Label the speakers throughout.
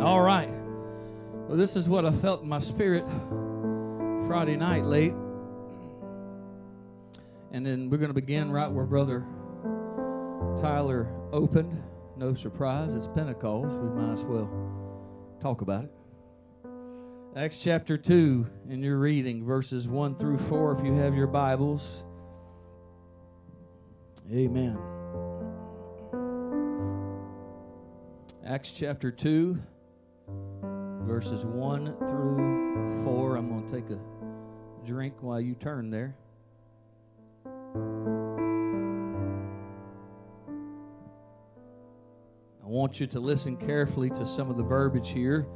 Speaker 1: All right. Well, this is what I felt in my spirit Friday night late. And then we're going to begin right where Brother Tyler opened. No surprise, it's Pentecost. We might as well talk about it. Acts chapter 2, in your reading, verses 1 through 4, if you have your Bibles. Amen. Acts chapter 2, verses 1 through 4. I'm going to take a drink while you turn there. I want you to listen carefully to some of the verbiage here.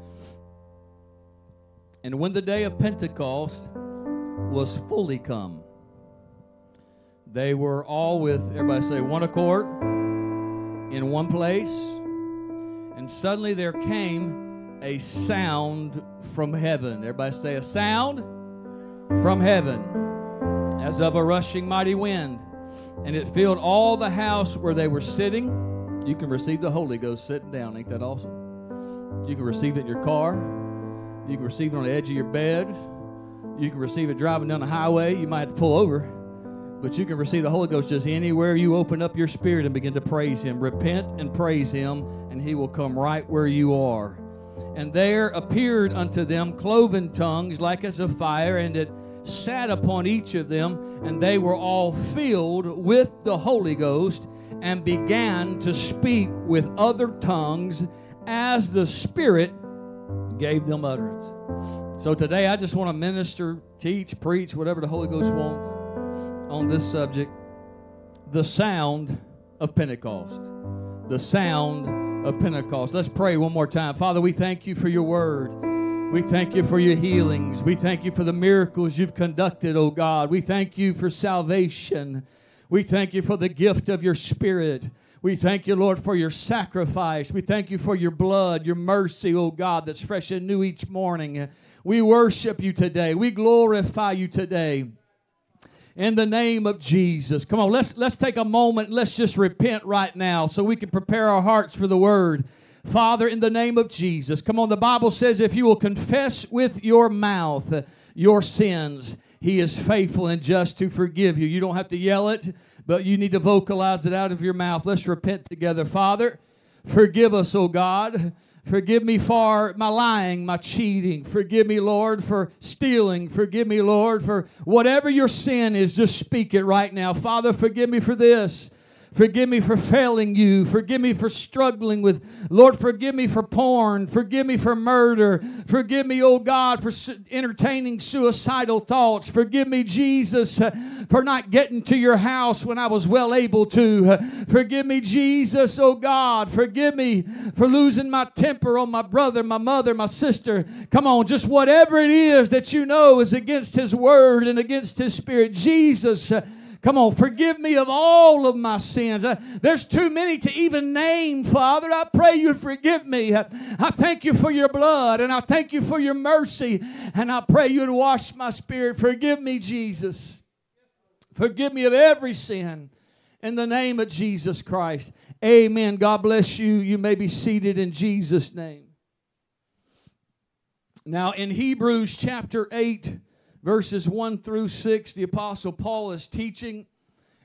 Speaker 1: And when the day of Pentecost was fully come, they were all with, everybody say, one accord in one place. And suddenly there came a sound from heaven. Everybody say, a sound from heaven, as of a rushing mighty wind. And it filled all the house where they were sitting. You can receive the Holy Ghost sitting down. Ain't that awesome? You can receive it in your car. You can receive it on the edge of your bed. You can receive it driving down the highway. You might have to pull over. But you can receive the Holy Ghost just anywhere you open up your spirit and begin to praise Him. Repent and praise Him, and He will come right where you are. And there appeared unto them cloven tongues like as of fire, and it sat upon each of them, and they were all filled with the Holy Ghost and began to speak with other tongues as the Spirit gave them utterance. So today I just want to minister, teach, preach, whatever the Holy Ghost wants on this subject the sound of Pentecost. The sound of Pentecost. Let's pray one more time. Father, we thank you for your word. We thank you for your healings. We thank you for the miracles you've conducted, oh God. We thank you for salvation. We thank you for the gift of your Spirit. We thank you, Lord, for your sacrifice. We thank you for your blood, your mercy, oh God, that's fresh and new each morning. We worship you today. We glorify you today. In the name of Jesus. Come on, let's let's take a moment. Let's just repent right now so we can prepare our hearts for the word. Father, in the name of Jesus. Come on, the Bible says if you will confess with your mouth your sins, he is faithful and just to forgive you. You don't have to yell it, but you need to vocalize it out of your mouth. Let's repent together. Father, forgive us, O God. Forgive me for my lying, my cheating. Forgive me, Lord, for stealing. Forgive me, Lord, for whatever your sin is. Just speak it right now. Father, forgive me for this. Forgive me for failing you. Forgive me for struggling with, Lord, forgive me for porn. Forgive me for murder. Forgive me, oh God, for entertaining suicidal thoughts. Forgive me, Jesus, uh, for not getting to your house when I was well able to. Uh, forgive me, Jesus, oh God. Forgive me for losing my temper on my brother, my mother, my sister. Come on, just whatever it is that you know is against His word and against His spirit. Jesus, uh, Come on, forgive me of all of my sins. Uh, there's too many to even name, Father. I pray you'd forgive me. Uh, I thank you for your blood and I thank you for your mercy. And I pray you'd wash my spirit. Forgive me, Jesus. Forgive me of every sin in the name of Jesus Christ. Amen. God bless you. You may be seated in Jesus' name. Now, in Hebrews chapter 8, verses 1 through 6, the Apostle Paul is teaching,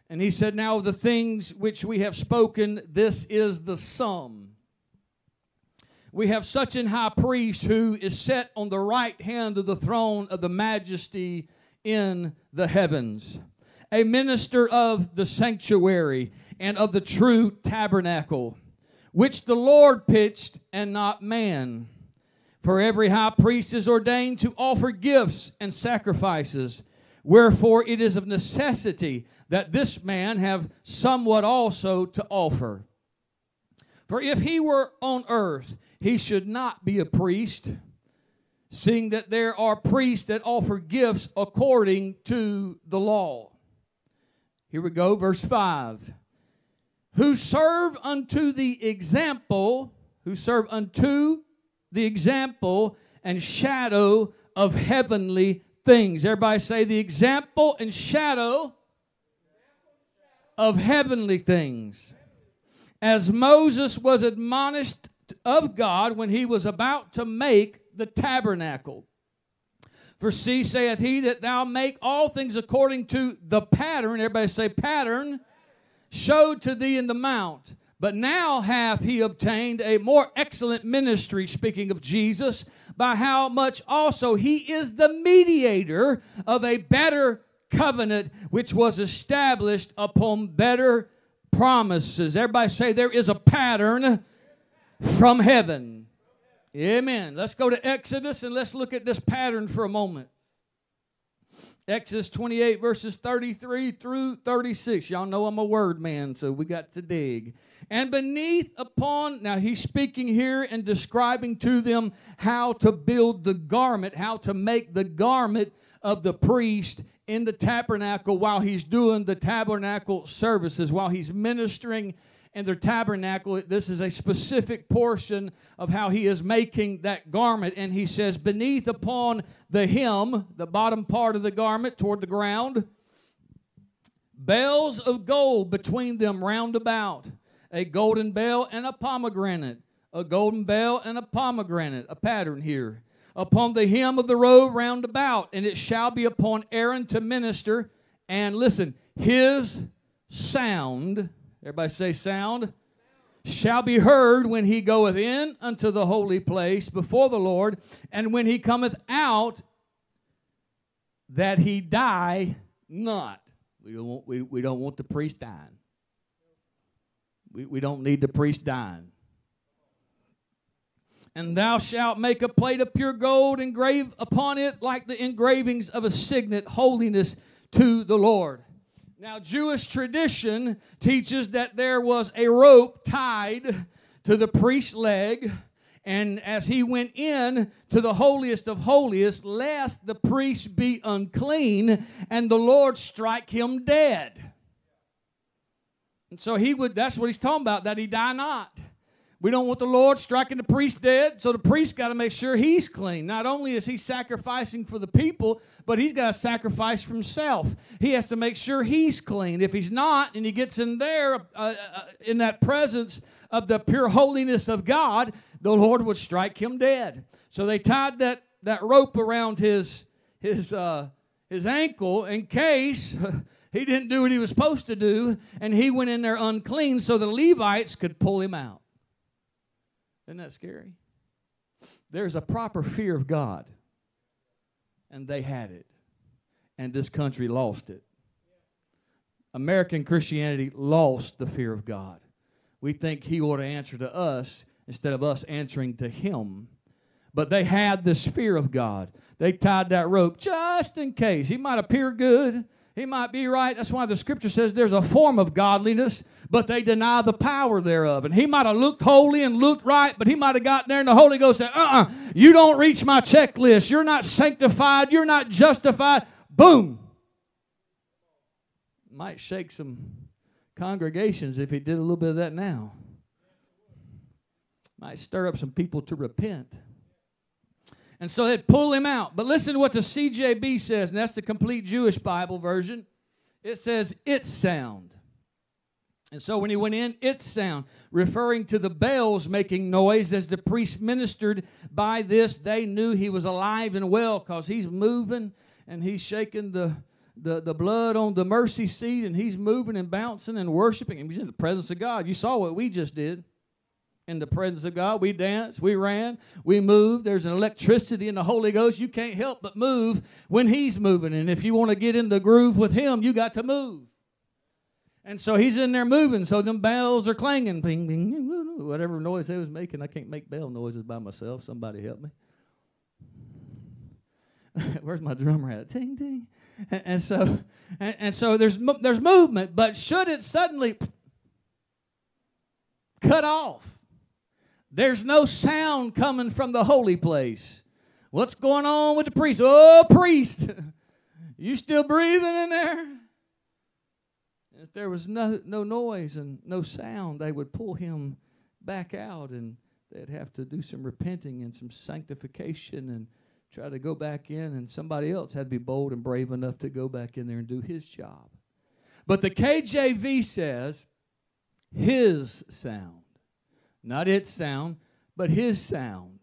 Speaker 1: and he said, Now the things which we have spoken, this is the sum. We have such an high priest who is set on the right hand of the throne of the majesty in the heavens, a minister of the sanctuary and of the true tabernacle, which the Lord pitched and not man. For every high priest is ordained to offer gifts and sacrifices. Wherefore it is of necessity that this man have somewhat also to offer. For if he were on earth, he should not be a priest, seeing that there are priests that offer gifts according to the law. Here we go, verse 5. Who serve unto the example, who serve unto the example and shadow of heavenly things. Everybody say the example and shadow of heavenly things. As Moses was admonished of God when he was about to make the tabernacle. For see, saith he, that thou make all things according to the pattern, everybody say pattern, showed to thee in the mount. But now hath he obtained a more excellent ministry, speaking of Jesus, by how much also he is the mediator of a better covenant, which was established upon better promises. Everybody say, There is a pattern from heaven. Amen. Let's go to Exodus and let's look at this pattern for a moment. Exodus 28, verses 33 through 36. Y'all know I'm a word man, so we got to dig. And beneath upon, now he's speaking here and describing to them how to build the garment, how to make the garment of the priest in the tabernacle while he's doing the tabernacle services, while he's ministering in their tabernacle. This is a specific portion of how he is making that garment. And he says, Beneath upon the hem, the bottom part of the garment toward the ground, bells of gold between them round about, a golden bell and a pomegranate, a golden bell and a pomegranate, a pattern here. Upon the hem of the robe round about, and it shall be upon Aaron to minister. And listen, his sound Everybody say sound. Shall be heard when he goeth in unto the holy place before the Lord, and when he cometh out, that he die not. We don't want, we, we don't want the priest dying. We, we don't need the priest dying. And thou shalt make a plate of pure gold, engrave upon it like the engravings of a signet, holiness to the Lord. Now, Jewish tradition teaches that there was a rope tied to the priest's leg, and as he went in to the holiest of holiest, lest the priest be unclean and the Lord strike him dead. And so he would, that's what he's talking about, that he die not. We don't want the Lord striking the priest dead, so the priest got to make sure he's clean. Not only is he sacrificing for the people, but he's got to sacrifice for himself. He has to make sure he's clean. If he's not, and he gets in there uh, uh, in that presence of the pure holiness of God, the Lord would strike him dead. So they tied that, that rope around his, his, uh, his ankle in case. he didn't do what he was supposed to do, and he went in there unclean so the Levites could pull him out. Isn't that scary? There's a proper fear of God, and they had it, and this country lost it. American Christianity lost the fear of God. We think He ought to answer to us instead of us answering to Him. But they had this fear of God. They tied that rope just in case. He might appear good, he might be right. That's why the scripture says there's a form of godliness, but they deny the power thereof. And he might have looked holy and looked right, but he might have gotten there and the Holy Ghost said, uh uh-uh, uh, you don't reach my checklist. You're not sanctified. You're not justified. Boom. Might shake some congregations if he did a little bit of that now. Might stir up some people to repent. And so they'd pull him out. But listen to what the CJB says, and that's the complete Jewish Bible version. It says, its sound. And so when he went in, its sound, referring to the bells making noise as the priest ministered by this, they knew he was alive and well because he's moving and he's shaking the, the, the blood on the mercy seat and he's moving and bouncing and worshiping. He's in the presence of God. You saw what we just did in the presence of God. We danced, we ran, we moved. There's an electricity in the Holy Ghost. You can't help but move when He's moving. And if you want to get in the groove with Him, you got to move. And so He's in there moving. So them bells are clanging, bing, bing, whatever noise they was making. I can't make bell noises by myself. Somebody help me. Where's my drummer at? Ting, ting. And, so, and so there's there's movement, but should it suddenly cut off? There's no sound coming from the holy place. What's going on with the priest? Oh, priest, you still breathing in there? If there was no, no noise and no sound, they would pull him back out and they'd have to do some repenting and some sanctification and try to go back in, and somebody else had to be bold and brave enough to go back in there and do his job. But the KJV says, his sound not its sound, but his sound.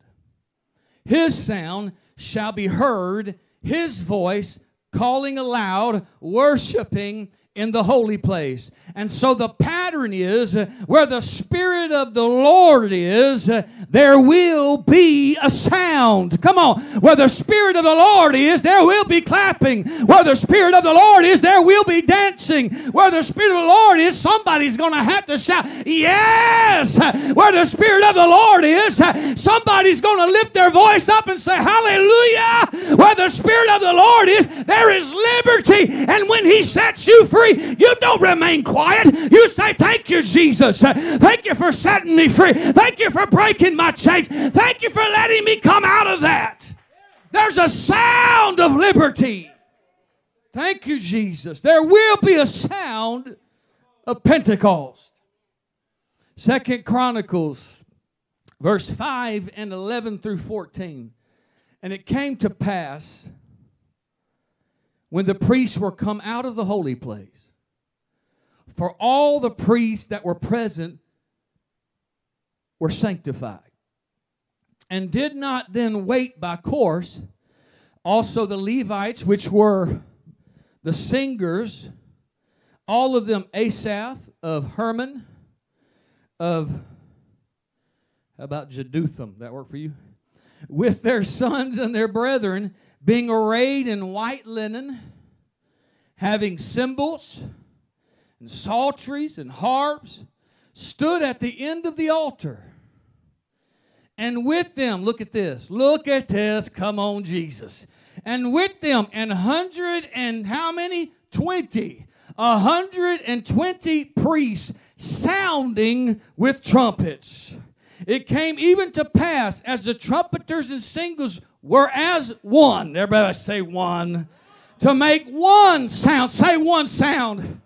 Speaker 1: His sound shall be heard, his voice calling aloud, worshiping in the holy place. And so the pattern is uh, where the Spirit of the Lord is, uh, there will be a sound. Come on. Where the Spirit of the Lord is, there will be clapping. Where the Spirit of the Lord is, there will be dancing. Where the Spirit of the Lord is, somebody's going to have to shout, Yes! Where the Spirit of the Lord is, somebody's going to lift their voice up and say, Hallelujah! Where the Spirit of the Lord is, there is liberty. And when He sets you free, free, you don't remain quiet. You say, Thank you, Jesus. Thank you for setting me free. Thank you for breaking my chains. Thank you for letting me come out of that. There's a sound of liberty. Thank you, Jesus. There will be a sound of Pentecost. Second Chronicles, verse 5 and 11 through 14. And it came to pass when the priests were come out of the holy place for all the priests that were present were sanctified and did not then wait by course. Also the levites which were the singers all of them asaph of herman of how about jeduthun? That work for you? With their sons and their brethren being arrayed in white linen having cymbals and psalteries and harps stood at the end of the altar. And with them, look at this, look at this, come on, Jesus. And with them, an hundred and how many? Twenty. A hundred and twenty priests sounding with trumpets. It came even to pass as the trumpeters and singers were as one. Everybody say one. To make one sound. Say one sound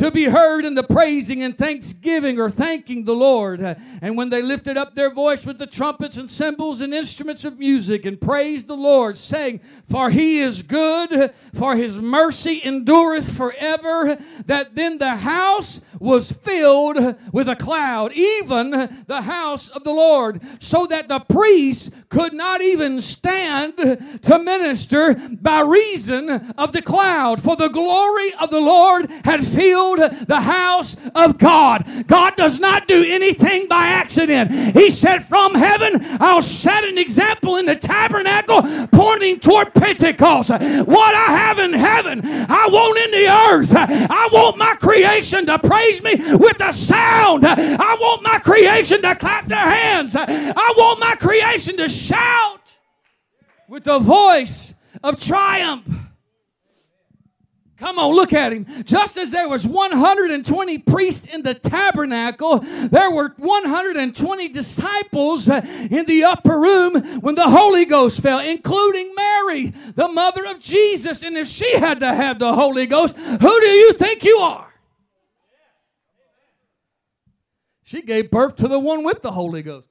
Speaker 1: to be heard in the praising and thanksgiving or thanking the Lord. And when they lifted up their voice with the trumpets and cymbals and instruments of music and praised the Lord, saying, For he is good, for his mercy endureth forever, that then the house was filled with a cloud, even the house of the Lord, so that the priests could not even stand to minister by reason of the cloud, for the glory of the Lord had filled the house of God. God does not do anything by accident. He said, From heaven, I'll set an example in the tabernacle pointing toward Pentecost. What I have in heaven, I want in the earth. I want my creation to praise me with a sound. I want my creation to clap their hands. I want my creation to shout with the voice of triumph. Come on, look at him. Just as there was 120 priests in the tabernacle, there were 120 disciples in the upper room when the Holy Ghost fell, including Mary, the mother of Jesus. And if she had to have the Holy Ghost, who do you think you are? She gave birth to the one with the Holy Ghost.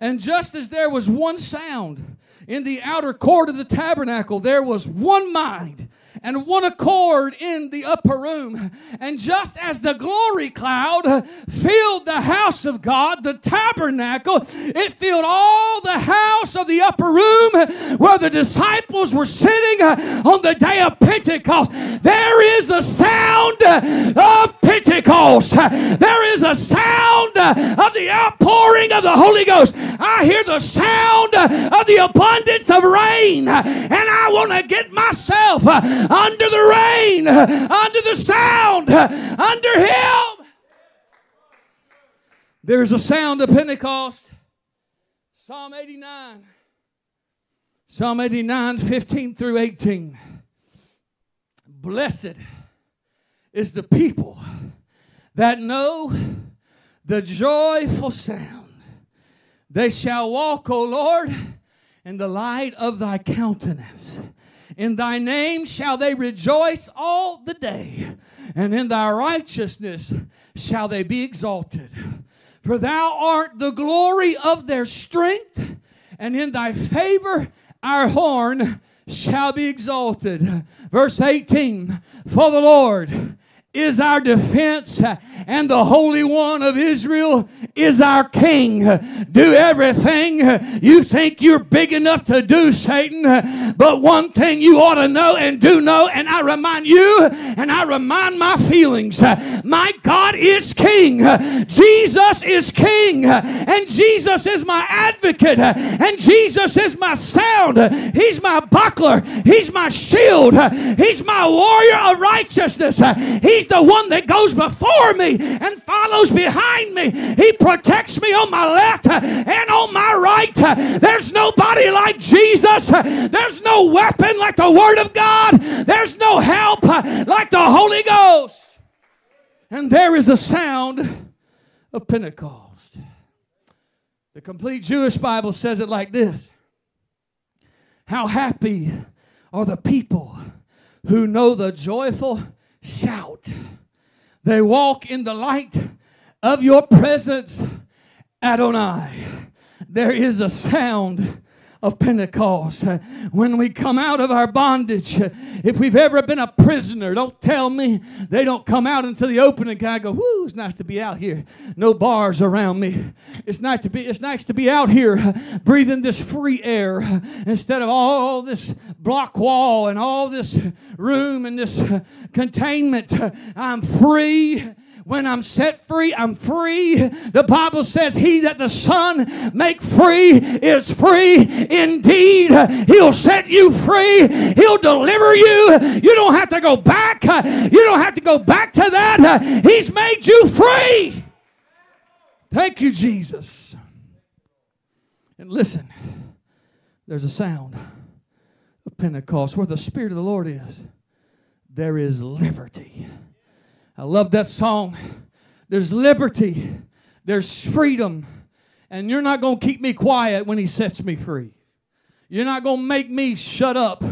Speaker 1: And just as there was one sound, in the outer court of the tabernacle, there was one mind and one accord in the upper room. And just as the glory cloud filled the house of God, the tabernacle, it filled all the house of the upper room where the disciples were sitting on the day of Pentecost. There is a sound of Pentecost. There is a sound of the outpouring of the Holy Ghost. I hear the sound of the abundance of rain, and I want to get myself under the rain, under the sound, under Him. There's a sound of Pentecost. Psalm 89. Psalm 89, 15 through 18. Blessed is the people that know the joyful sound. They shall walk, O Lord, in the light of thy countenance. In thy name shall they rejoice all the day, and in thy righteousness shall they be exalted. For thou art the glory of their strength, and in thy favor our horn shall be exalted. Verse 18 For the Lord is our defense, and the Holy One of Israel is our King. Do everything you think you're big enough to do, Satan. But one thing you ought to know and do know, and I remind you and I remind my feelings my God is King. Jesus is King. And Jesus is my advocate. And Jesus is my sound. He's my buckler. He's my shield. He's my warrior of righteousness. He's the one that goes before me and follows behind me. He protects me on my left and on my right. There's nobody like Jesus. There's no weapon like the Word of God. There's no help like the Holy Ghost. And there is a sound of Pentecost. The complete Jewish Bible says it like this How happy are the people who know the joyful shout. They walk in the light of your presence, Adonai. There is a sound of Pentecost. When we come out of our bondage, if we've ever been a prisoner, don't tell me they don't come out into the open and kind of go, "Whoo, it's nice to be out here. No bars around me. It's nice to be. It's nice to be out here, breathing this free air instead of all this block wall and all this room and this containment. I'm free." When I'm set free, I'm free. The Bible says, He that the Son make free is free indeed. He'll set you free. He'll deliver you. You don't have to go back. You don't have to go back to that. He's made you free. Thank you, Jesus. And listen, there's a sound of Pentecost where the Spirit of the Lord is. There is liberty. I love that song. There's liberty, there's freedom, and you're not going to keep me quiet when He sets me free. You're not going to make me shut up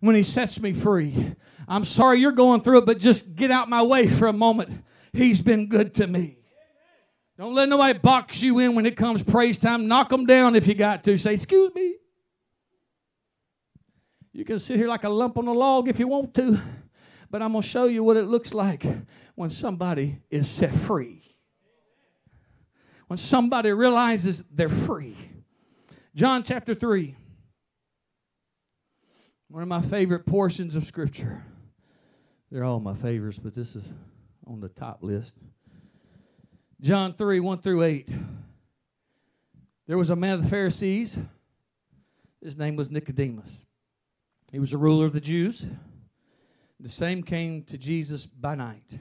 Speaker 1: when He sets me free. I'm sorry you're going through it, but just get out my way for a moment. He's been good to me. Don't let nobody box you in when it comes praise time. Knock them down if you got to. Say, Excuse me. You can sit here like a lump on a log if you want to. But I'm going to show you what it looks like when somebody is set free. When somebody realizes they're free. John chapter 3. One of my favorite portions of Scripture. They're all my favorites, but this is on the top list. John 3 1 through 8. There was a man of the Pharisees. His name was Nicodemus. He was a ruler of the Jews. The same came to Jesus by night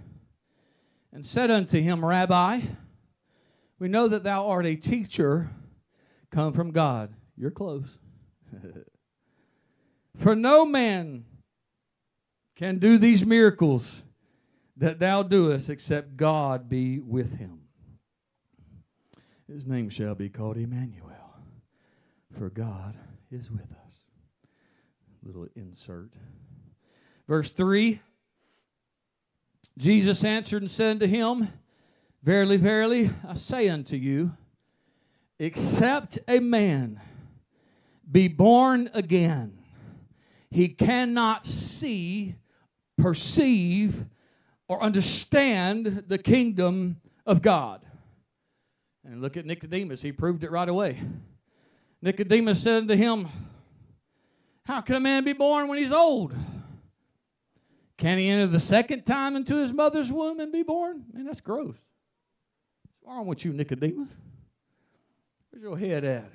Speaker 1: and said unto him, Rabbi, we know that thou art a teacher come from God. You're close. For no man can do these miracles that thou doest except God be with him. His name shall be called Emmanuel, for God is with us. Little insert. Verse 3 Jesus answered and said unto him, Verily, verily, I say unto you, except a man be born again, he cannot see, perceive, or understand the kingdom of God. And look at Nicodemus, he proved it right away. Nicodemus said unto him, How can a man be born when he's old? Can he enter the second time into his mother's womb and be born? Man, that's gross. What's wrong with you, Nicodemus? Where's your head at?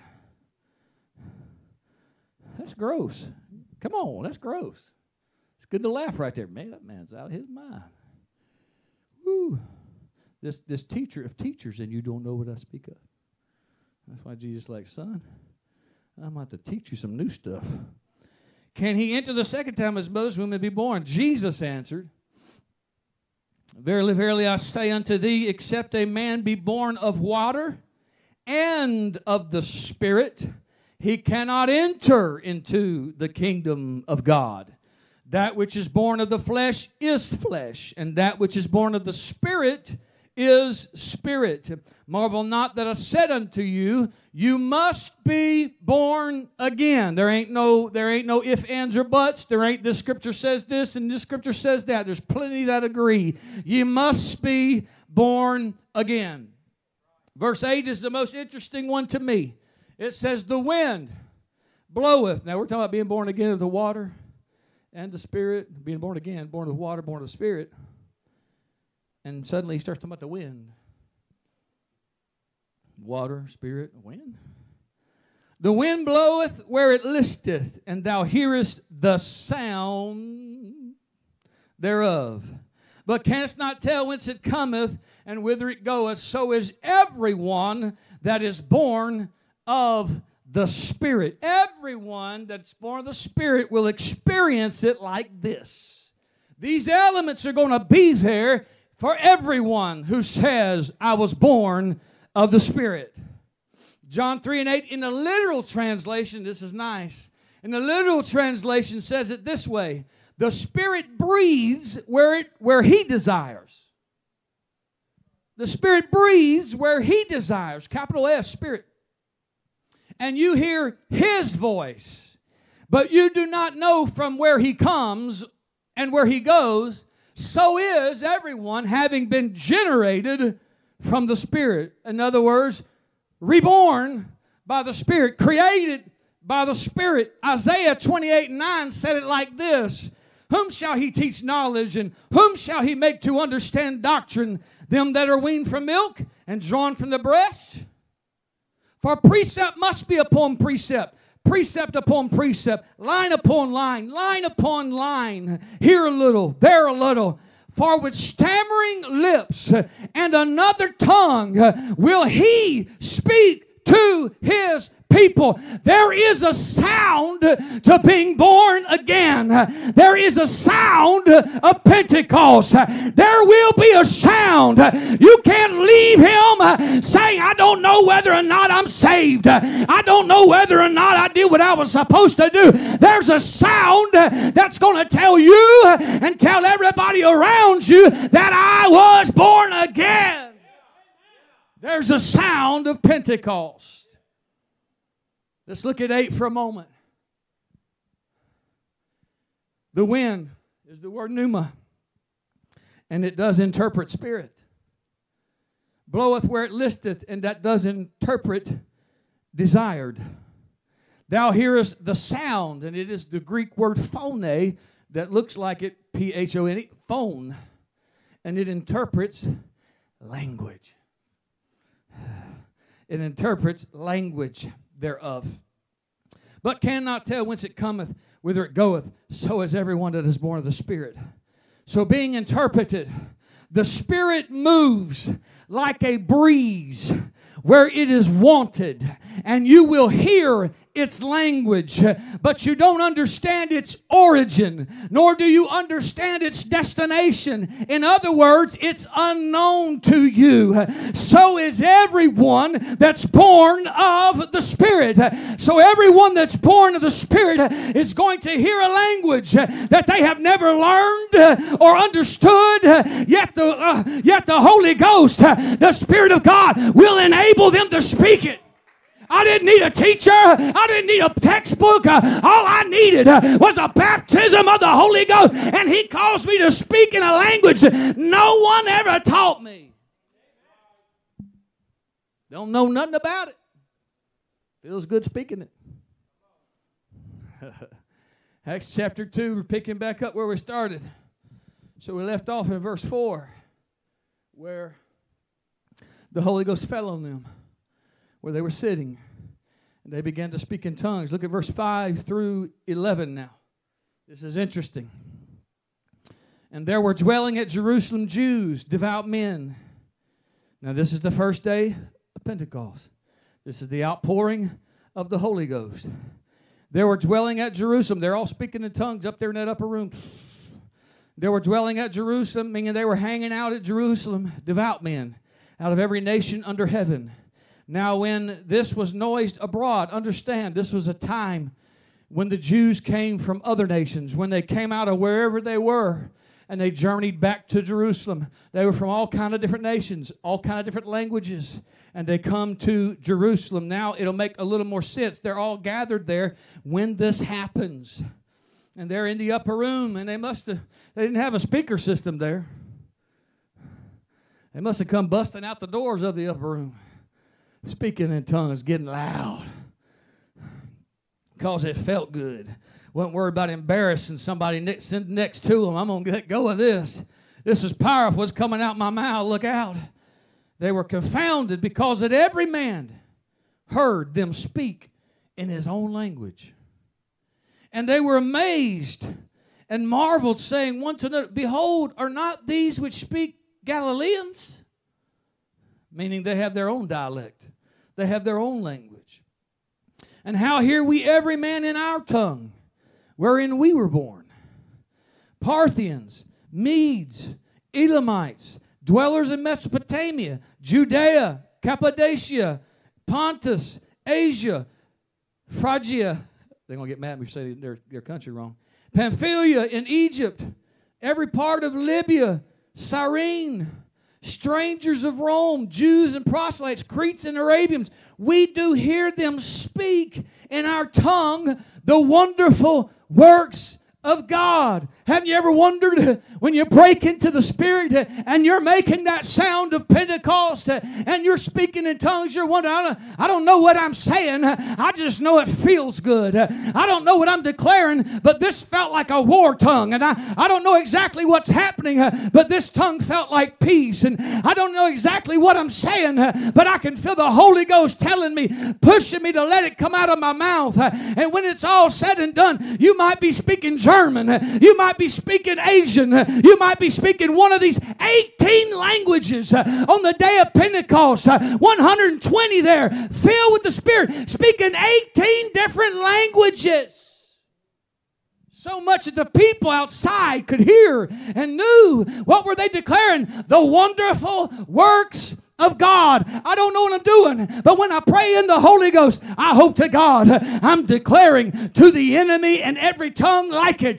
Speaker 1: That's gross. Come on, that's gross. It's good to laugh right there. Man, that man's out of his mind. Woo. This this teacher of teachers, and you don't know what I speak of. That's why Jesus like, son, I'm about to teach you some new stuff. Can he enter the second time as mother's womb and be born? Jesus answered, Verily, verily, I say unto thee, except a man be born of water and of the Spirit, he cannot enter into the kingdom of God. That which is born of the flesh is flesh, and that which is born of the Spirit is spirit. Marvel not that I said unto you, you must be born again. There ain't no there ain't no if ands or buts. There ain't this scripture says this and this scripture says that. There's plenty that agree. You must be born again. Verse 8 is the most interesting one to me. It says the wind bloweth. Now we're talking about being born again of the water and the spirit, being born again, born of the water, born of the spirit. And suddenly he starts talking about the wind. Water, spirit, wind. The wind bloweth where it listeth, and thou hearest the sound thereof, but canst not tell whence it cometh and whither it goeth. So is everyone that is born of the Spirit. Everyone that's born of the Spirit will experience it like this. These elements are going to be there for everyone who says, I was born of the Spirit. John 3 and 8, in the literal translation, this is nice. In the literal translation says it this way the Spirit breathes where, it, where He desires. The Spirit breathes where He desires. Capital S, Spirit. And you hear His voice, but you do not know from where He comes and where He goes so is everyone having been generated from the Spirit. In other words, reborn by the Spirit, created by the Spirit. Isaiah 28 9 said it like this Whom shall he teach knowledge, and whom shall he make to understand doctrine? Them that are weaned from milk and drawn from the breast? For precept must be upon precept precept upon precept, line upon line, line upon line, here a little, there a little. For with stammering lips and another tongue will he speak to his people. There is a sound to being born again. There is a sound of Pentecost. There will be a sound. You can't leave him saying, I don't know whether or not I'm saved. I don't know whether or not I did what I was supposed to do. There's a sound that's going to tell you and tell everybody around you that I was born again. There's a sound of Pentecost. Let's look at 8 for a moment. The wind is the word pneuma, and it does interpret spirit. Bloweth where it listeth, and that does interpret desired. Thou hearest the sound, and it is the Greek word phone that looks like it, P H O N E, phone, and it interprets language. It interprets language thereof. But cannot tell whence it cometh, whither it goeth, so is everyone that is born of the Spirit. So, being interpreted, the Spirit moves like a breeze where it is wanted, and you will hear its language, but you don't understand its origin, nor do you understand its destination. In other words, it's unknown to you. So is everyone that's born of the Spirit. So everyone that's born of the Spirit is going to hear a language that they have never learned or understood. Yet the uh, yet the Holy Ghost, the Spirit of God, will enable them to speak it. I didn't need a teacher. I didn't need a textbook. All I needed was a baptism of the Holy Ghost. And He caused me to speak in a language no one ever taught me. Don't know nothing about it. Feels good speaking it. Acts chapter 2, we're picking back up where we started. So we left off in verse 4, where the Holy Ghost fell on them where they were sitting. And they began to speak in tongues. Look at verse 5 through 11 now. This is interesting. And there were dwelling at Jerusalem Jews, devout men. Now, this is the first day of Pentecost. This is the outpouring of the Holy Ghost. There were dwelling at Jerusalem. They're all speaking in tongues up there in that upper room. They were dwelling at Jerusalem, meaning they were hanging out at Jerusalem, devout men out of every nation under heaven. Now, when this was noised abroad, understand this was a time when the Jews came from other nations, when they came out of wherever they were, and they journeyed back to Jerusalem. They were from all kind of different nations, all kind of different languages, and they come to Jerusalem. Now it'll make a little more sense. They're all gathered there when this happens. And they're in the upper room, and they must have they didn't have a speaker system there. They must have come busting out the doors of the upper room, speaking in tongues, getting loud. Because it felt good. Wasn't worried about embarrassing somebody next, next to them. I'm going to get go of this. This is powerful. What's coming out my mouth? Look out. They were confounded because that every man heard them speak in his own language. And they were amazed and marveled, saying one to another, Behold, are not these which speak Galileans? Meaning they have their own dialect, they have their own language. And how hear we every man in our tongue, wherein we were born? Parthians, Medes, Elamites, dwellers in Mesopotamia, Judea, Cappadocia, Pontus, Asia, Phrygia. They're going to get mad if we say their, their country wrong. Pamphylia in Egypt, every part of Libya, Cyrene, strangers of Rome, Jews and proselytes, Cretes and Arabians. We do hear them speak in our tongue the wonderful works of God. Haven't you ever wondered when you break into the Spirit and you're making that sound of Pentecost and you're speaking in tongues? You're wondering, I don't, know what I'm saying. I just know it feels good. I don't know what I'm declaring, but this felt like a war tongue. And I, I don't know exactly what's happening, but this tongue felt like peace. And I don't know exactly what I'm saying, but I can feel the Holy Ghost telling me, pushing me to let it come out of my mouth. And when it's all said and done, you might be speaking German. You might be speaking Asian. You might be speaking one of these 18 languages on the day of Pentecost. 120 there, filled with the Spirit, speaking 18 different languages so much that the people outside could hear and knew what were they declaring the wonderful works of God. I don't know what I'm doing, but when I pray in the Holy Ghost, I hope to God I'm declaring to the enemy and every tongue like it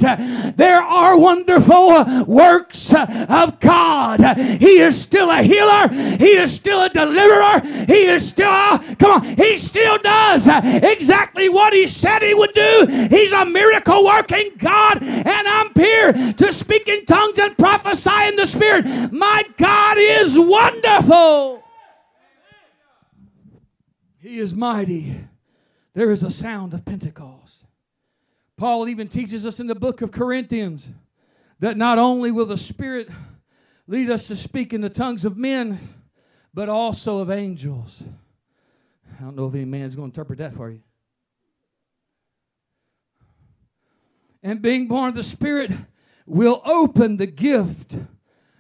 Speaker 1: there are wonderful works of God. He is still a healer, He is still a deliverer, He is still, come on, He still does exactly what He said He would do. He's a miracle working God, and I'm here to speak in tongues and prophesy in the Spirit. My God is wonderful. He is mighty. There is a sound of Pentecost. Paul even teaches us in the book of Corinthians that not only will the Spirit lead us to speak in the tongues of men, but also of angels. I don't know if any man's going to interpret that for you. And being born of the Spirit will open the gift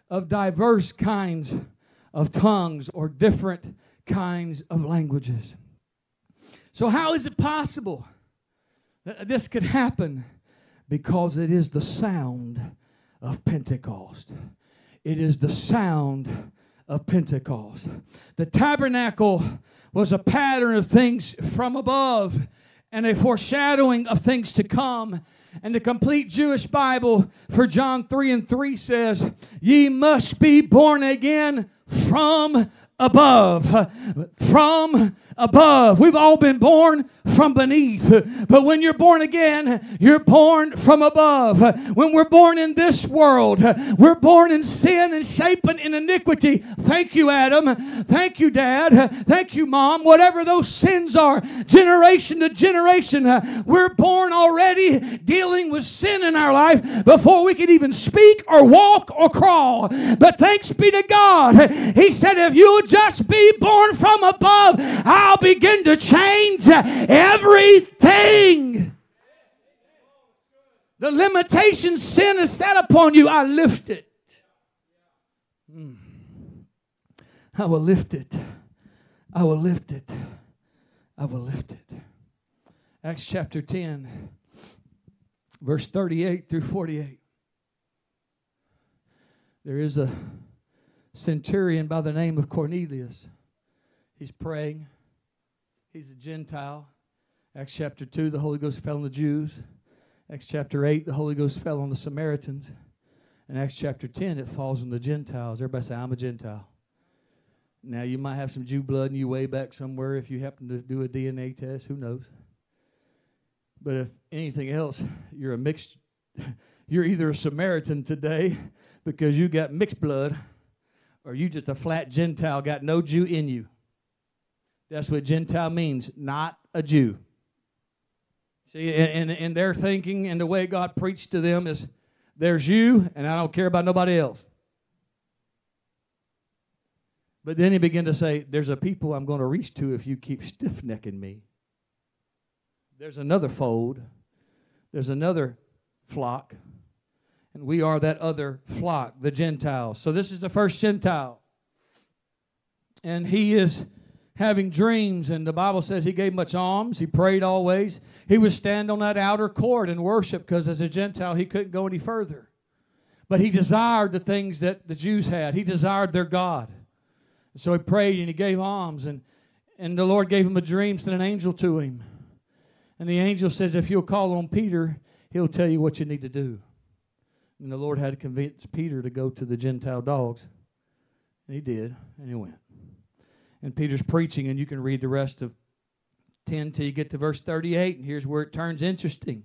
Speaker 1: of diverse kinds of tongues or different kinds of languages. So, how is it possible that this could happen? Because it is the sound of Pentecost. It is the sound of Pentecost. The tabernacle was a pattern of things from above and a foreshadowing of things to come. And the complete Jewish Bible for John 3 and 3 says, Ye must be born again from above. From above. We've all been born from beneath. But when you're born again, you're born from above. When we're born in this world, we're born in sin and shapen in iniquity. Thank you, Adam. Thank you, Dad. Thank you, Mom. Whatever those sins are, generation to generation, we're born already dealing with sin in our life before we can even speak or walk or crawl. But thanks be to God. He said, if you'll just be born from above, I'll begin to change everything. The limitation sin is set upon you, I lift it. Hmm. I will lift it. I will lift it. I will lift it. Acts chapter 10, verse 38 through 48. There is a centurion by the name of Cornelius. He's praying. He's a Gentile. Acts chapter 2, the Holy Ghost fell on the Jews. Acts chapter 8, the Holy Ghost fell on the Samaritans. In Acts chapter 10, it falls on the Gentiles. Everybody say, I'm a Gentile. Now, you might have some Jew blood in you way back somewhere if you happen to do a DNA test. Who knows? But if anything else, you're a mixed, you're either a Samaritan today because you got mixed blood or you just a flat Gentile, got no Jew in you. That's what Gentile means, not a Jew. See, and, and their thinking and the way God preached to them is there's you, and I don't care about nobody else. But then he began to say, There's a people I'm going to reach to if you keep stiff necking me. There's another fold, there's another flock, and we are that other flock, the Gentiles. So this is the first Gentile. And he is having dreams, and the Bible says he gave much alms. He prayed always. He would stand on that outer court and worship because as a Gentile he couldn't go any further. But he desired the things that the Jews had. He desired their God. So he prayed and he gave alms, and, and the Lord gave him a dream, sent an angel to him. And the angel says, If you'll call on Peter, he'll tell you what you need to do. And the Lord had to convince Peter to go to the Gentile dogs. And he did, and he went. And Peter's preaching, and you can read the rest of 10 till you get to verse 38, and here's where it turns interesting.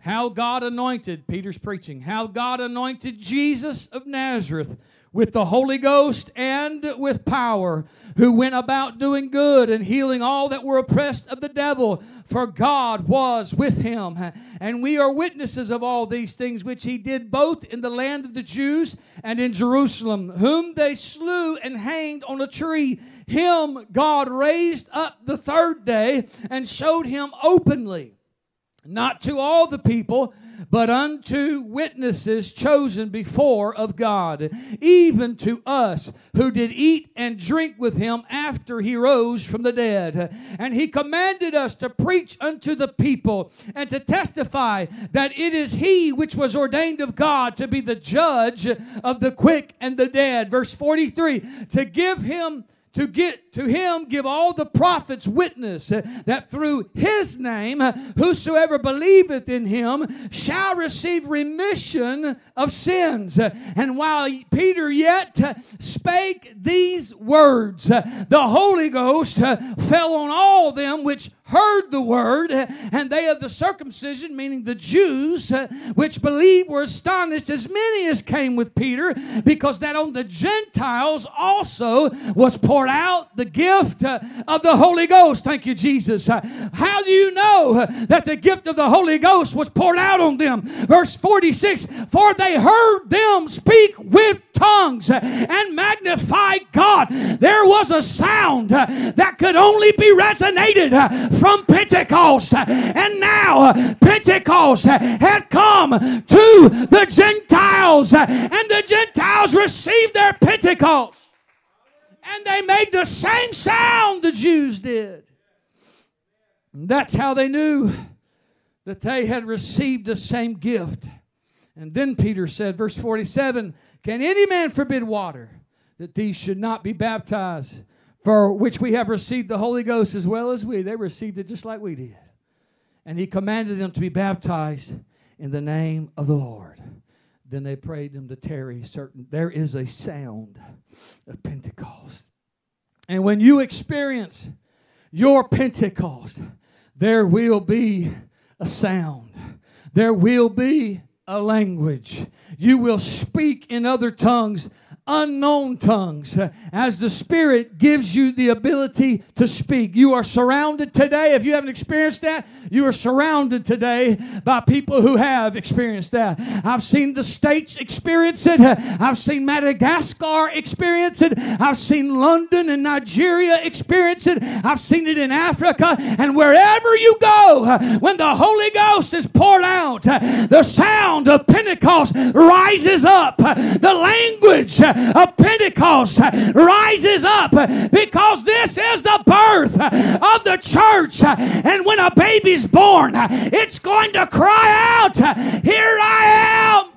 Speaker 1: How God anointed, Peter's preaching, how God anointed Jesus of Nazareth with the Holy Ghost and with power, who went about doing good and healing all that were oppressed of the devil, for God was with him. And we are witnesses of all these things which he did both in the land of the Jews and in Jerusalem, whom they slew and hanged on a tree. Him God raised up the third day and showed him openly, not to all the people but unto witnesses chosen before of God, even to us who did eat and drink with him after he rose from the dead. And he commanded us to preach unto the people and to testify that it is he which was ordained of God to be the judge of the quick and the dead. Verse 43 to give him to get to him give all the prophets witness uh, that through his name uh, whosoever believeth in him shall receive remission of sins. Uh, and while peter yet spake these words the holy ghost fell on all them which heard the word, and they of the circumcision, meaning the Jews, which believed, were astonished, as many as came with Peter, because that on the Gentiles also was poured out the gift uh, of the Holy Ghost. Thank you, Jesus. Uh, how do you know uh, that the gift of the Holy Ghost was poured out on them? Verse 46 For they heard them speak with tongues and magnify God. There was a sound that could only be resonated from Pentecost. And now Pentecost had come to the Gentiles, and the Gentiles received their Pentecost. And they made the same sound the Jews did. And that's how they knew that they had received the same gift. And then Peter said, verse 47 Can any man forbid water that these should not be baptized? for which we have received the Holy Ghost as well as we. They received it just like we did. And he commanded them to be baptized in the name of the Lord. Then they prayed them to tarry certain. There is a sound of Pentecost. And when you experience your Pentecost, there will be a sound. There will be a language. You will speak in other tongues unknown tongues. As the Spirit gives you the ability to speak. You are surrounded today, if you haven't experienced that, you are surrounded today by people who have experienced that. I've seen the States experience it, I've seen Madagascar experience it, I've seen London and Nigeria experience it, I've seen it in Africa, and wherever you go, when the Holy Ghost is poured out, the sound of Pentecost rises up, the language of Pentecost rises up because this is the birth of the church. And when a baby's born, it's going to cry out, Here I am.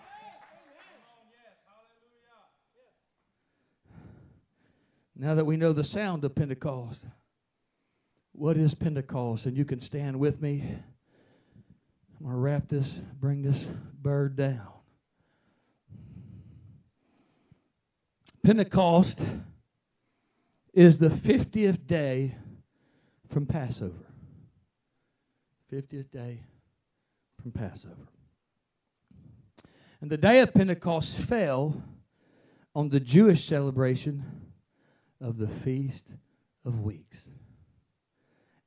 Speaker 1: Now that we know the sound of Pentecost, what is Pentecost? And you can stand with me. I'm going to wrap this, bring this bird down. Pentecost is the 50th day from Passover. 50th day from Passover. And the day of Pentecost fell on the Jewish celebration of the Feast of Weeks.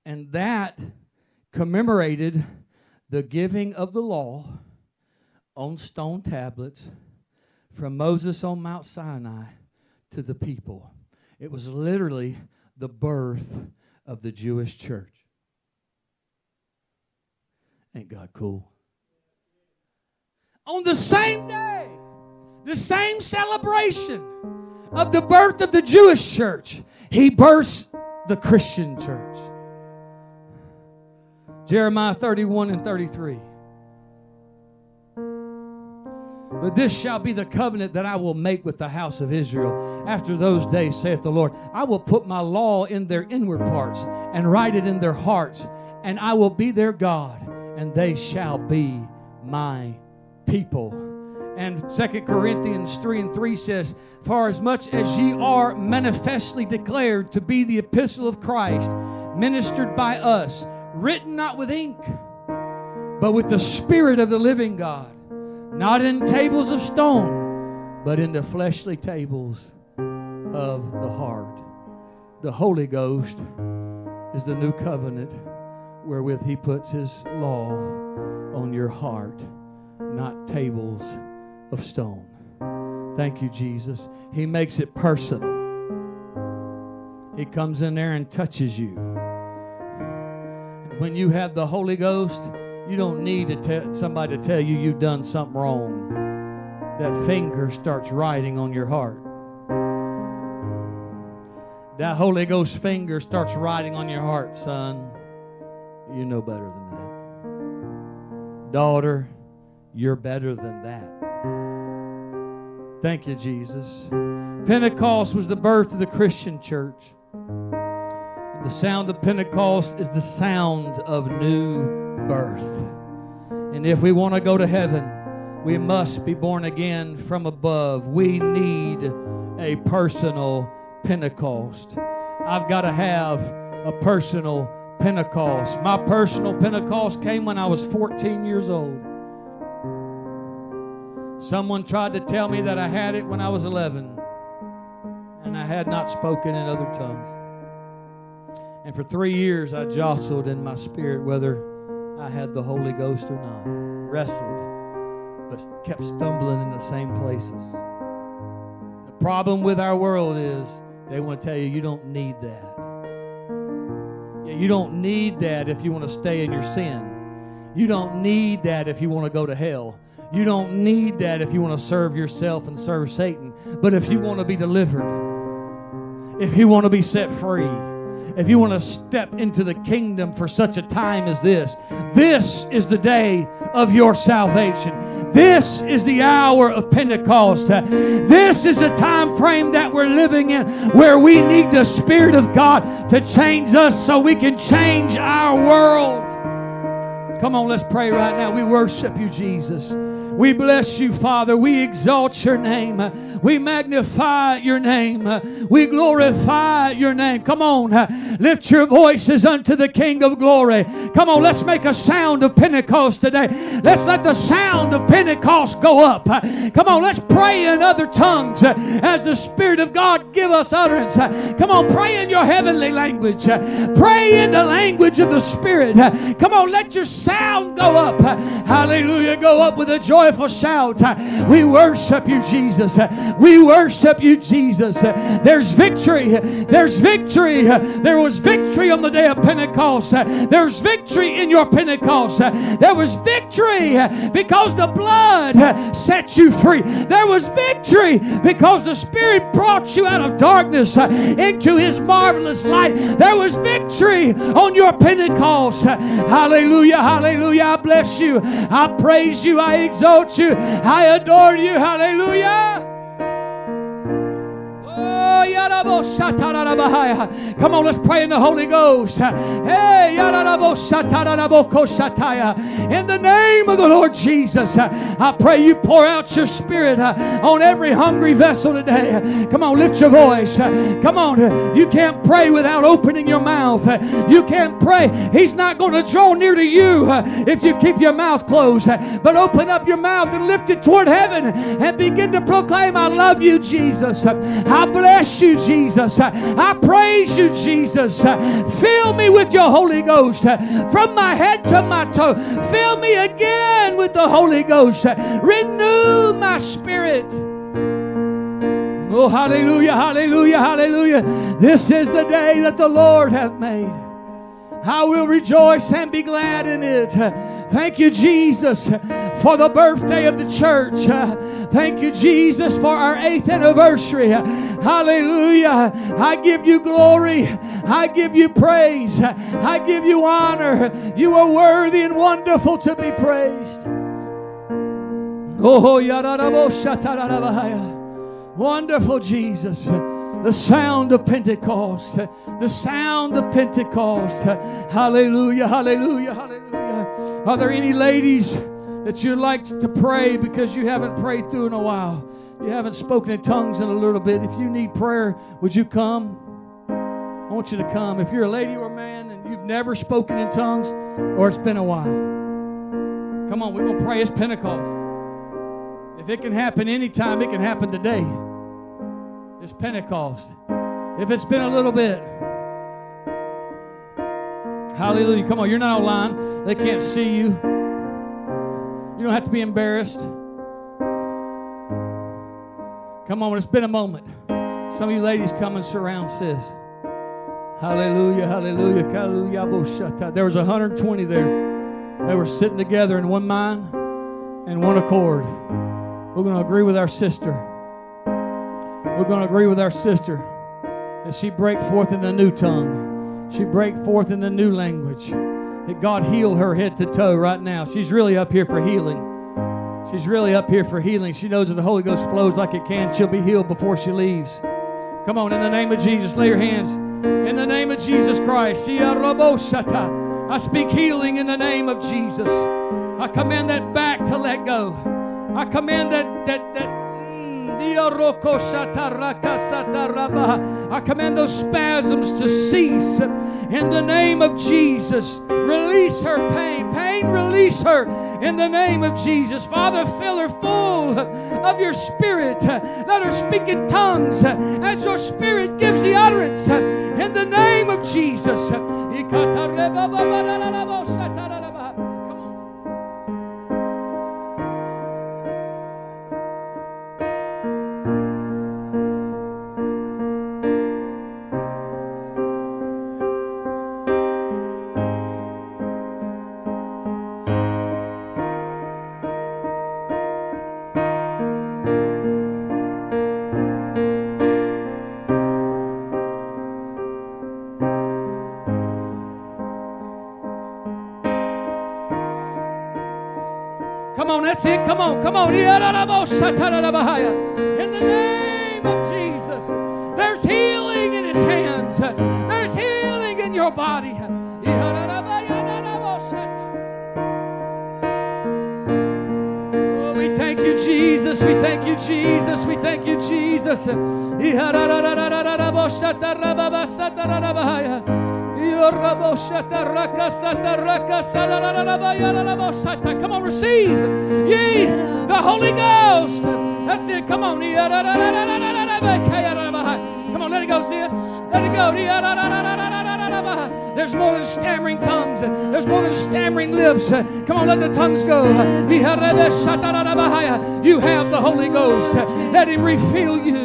Speaker 1: And that commemorated the giving of the law on stone tablets from Moses on Mount Sinai to the people. It was literally the birth of the Jewish church. Ain't God cool? On the same day, the same celebration of the birth of the Jewish church, he births the Christian church. Jeremiah 31 and 33. But this shall be the covenant that I will make with the house of Israel. After those days, saith the Lord, I will put my law in their inward parts and write it in their hearts, and I will be their God, and they shall be my people. And Second Corinthians 3 and 3 says, For as much as ye are manifestly declared to be the epistle of Christ, ministered by us, written not with ink, but with the Spirit of the living God not in tables of stone, but in the fleshly tables of the heart. The Holy Ghost is the new covenant wherewith He puts His law on your heart, not tables of stone. Thank you, Jesus. He makes it personal. He comes in there and touches you. When you have the Holy Ghost, you don't need to tell somebody to tell you you've done something wrong. That finger starts writing on your heart. That Holy Ghost finger starts writing on your heart, son. You know better than that. Daughter, you're better than that. Thank you, Jesus. Pentecost was the birth of the Christian church. The sound of Pentecost is the sound of new birth. And if we want to go to heaven, we must be born again from above. We need a personal Pentecost. I've got to have a personal Pentecost. My personal Pentecost came when I was 14 years old. Someone tried to tell me that I had it when I was 11, and I had not spoken in other tongues. And for three years, I jostled in my spirit whether I had the Holy Ghost or not. Wrestled, but kept stumbling in the same places. The problem with our world is they want to tell you you don't need that. Yeah, you don't need that if you want to stay in your sin. You don't need that if you want to go to hell. You don't need that if you want to serve yourself and serve Satan. But if you want to be delivered, if you want to be set free, if you want to step into the kingdom for such a time as this, this is the day of your salvation. This is the hour of Pentecost. This is the time frame that we're living in where we need the Spirit of God to change us so we can change our world. Come on, let's pray right now. We worship you, Jesus. We bless you, Father. We exalt your name. We magnify your name. We glorify your name. Come on, lift your voices unto the King of glory. Come on, let's make a sound of Pentecost today. Let's let the sound of Pentecost go up. Come on, let's pray in other tongues as the Spirit of God give us utterance. Come on, pray in your heavenly language. Pray in the language of the Spirit. Come on, let your sound go up. Hallelujah. Go up with a joy joyful shout. We worship you, Jesus. We worship you, Jesus. There's victory. There's victory. There was victory on the day of Pentecost. There's victory in your Pentecost. There was victory because the blood set you free. There was victory because the Spirit brought you out of darkness into His marvelous light. There was victory on your Pentecost. Hallelujah. Hallelujah. I bless you. I praise you. I exalt you. I adore you. Hallelujah. Come on, let's pray in the Holy Ghost. Hey, In the name of the Lord Jesus, I pray you pour out your spirit uh, on every hungry vessel today. Come on, lift your voice. Come on. You can't pray without opening your mouth. You can't pray. He's not going to draw near to you uh, if you keep your mouth closed. But open up your mouth and lift it toward heaven and begin to proclaim, I love you, Jesus. I bless you, Jesus. I praise you, Jesus. Fill me with your Holy Ghost from my head to my toe. Fill me again with the Holy Ghost. Renew my spirit. Oh, hallelujah, hallelujah, hallelujah. This is the day that the Lord hath made. I will rejoice and be glad in it. Thank you, Jesus, for the birthday of the church. Thank you, Jesus, for our eighth anniversary. Hallelujah. I give you glory. I give you praise. I give you honor. You are worthy and wonderful to be praised. Oh, wonderful Jesus the sound of Pentecost, the sound of Pentecost. Hallelujah, hallelujah, hallelujah. Are there any ladies that you'd like to pray because you haven't prayed through in a while? You haven't spoken in tongues in a little bit. If you need prayer, would you come? I want you to come. If you're a lady or a man and you've never spoken in tongues or it's been a while, come on, we're going to pray. It's Pentecost. If it can happen anytime, it can happen today. It's Pentecost. If it's been a little bit, hallelujah. Come on, you're not online. They can't see you. You don't have to be embarrassed. Come on, it's been a moment. Some of you ladies come and surround sis. Hallelujah, hallelujah, hallelujah. There was 120 there. They were sitting together in one mind and one accord. We're going to agree with our sister. We're going to agree with our sister that she break forth in the new tongue. She break forth in the new language. That God heal her head to toe right now. She's really up here for healing. She's really up here for healing. She knows that the Holy Ghost flows like it can. She'll be healed before she leaves. Come on, in the name of Jesus, lay your hands. In the name of Jesus Christ. I speak healing in the name of Jesus. I command that back to let go. I command that that that I command those spasms to cease in the name of Jesus. Release her pain. Pain, release her in the name of Jesus. Father, fill her full of your spirit. Let her speak in tongues as your spirit gives the utterance in the name of Jesus. That's it. Come on, come on. In the name of Jesus, there's healing in His hands, there's healing in your body. Oh, we thank you, Jesus. We thank you, Jesus. We thank you, Jesus. Come on, receive ye the Holy Ghost. That's it. Come on. Come on, let it go, sis. Let it go. There's more than stammering tongues. There's more than stammering lips. Come on, let the tongues go. You have the Holy Ghost. Let Him refill you.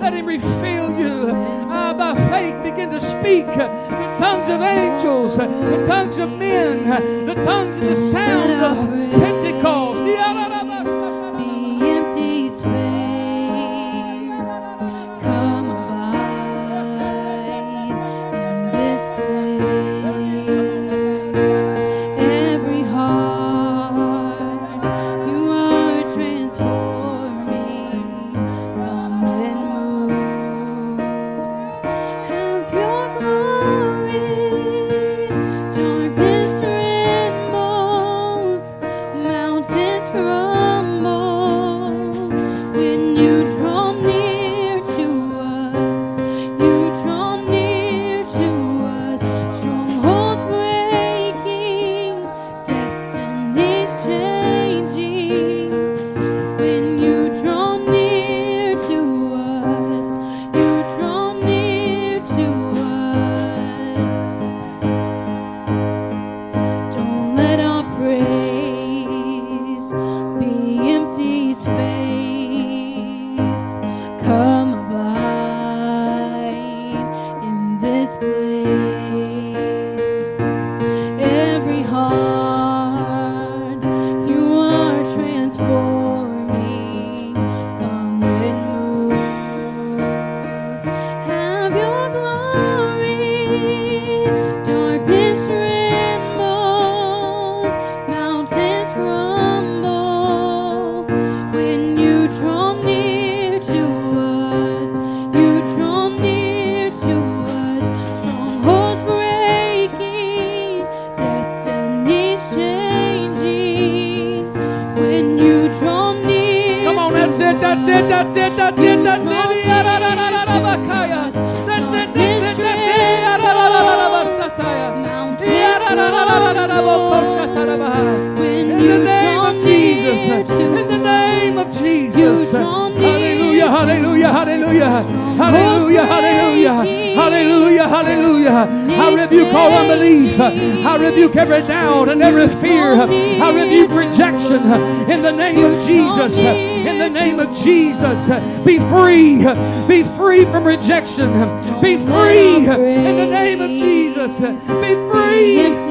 Speaker 1: Let Him refill you. Uh, by faith, speak the tongues of angels, the tongues of men, the tongues and the sound of Pentecost.
Speaker 2: do that's it, that's it, that's it, that's it. That's it, that's it, that's it. Yararararabasataya. In the name of Jesus. In the name of Jesus. Hallelujah, hallelujah, hallelujah. Hallelujah, hallelujah. Hallelujah, hallelujah. I rebuke all unbelief. I rebuke every doubt and every fear. I rebuke rejection in the name of Jesus. In the name of Jesus. Be free. Be free from rejection. Be free in the name of Jesus. Be free.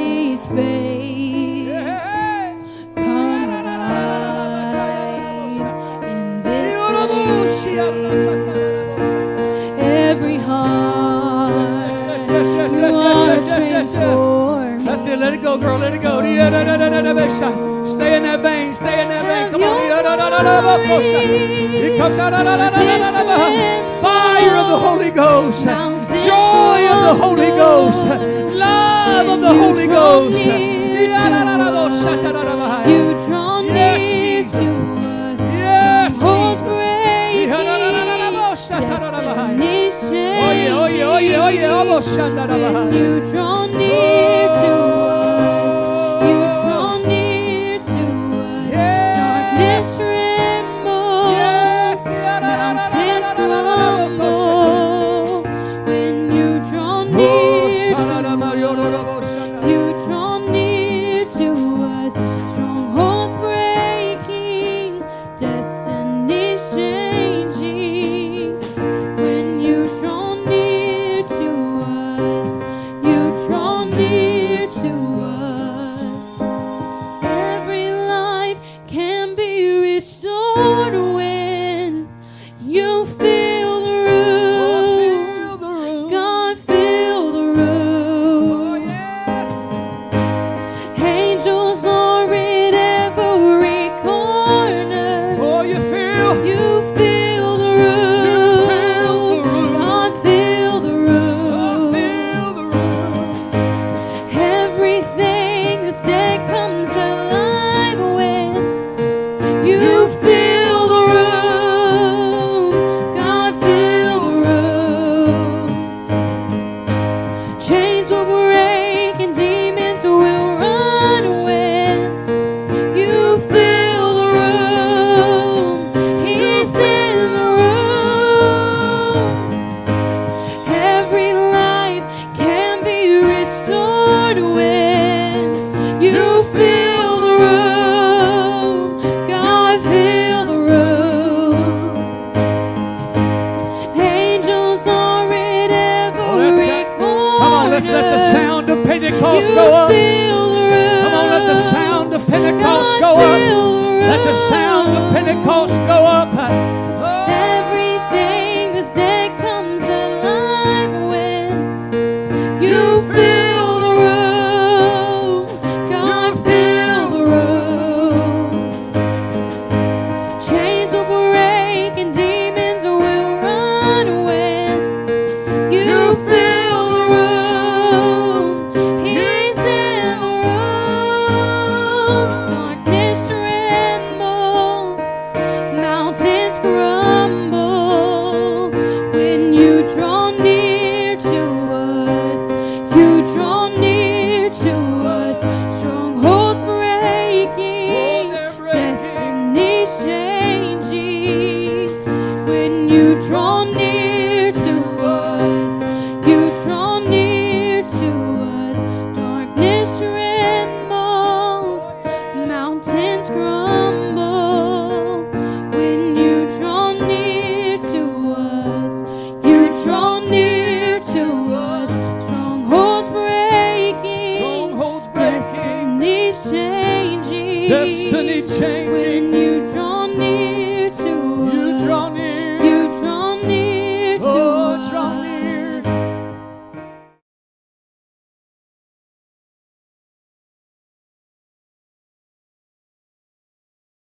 Speaker 2: Yes, yes. That's it. Let it go, girl. Let it go. Stay in that vein. Stay in that vein. Come on. Fire of the Holy Ghost. Joy of the Holy Ghost. Love of the Holy Ghost.
Speaker 1: You draw near to destiny
Speaker 2: Oh yeah, oh yeah, oh go up. Come on, let the sound of Pentecost go up. Let the sound of. Pentecost go up.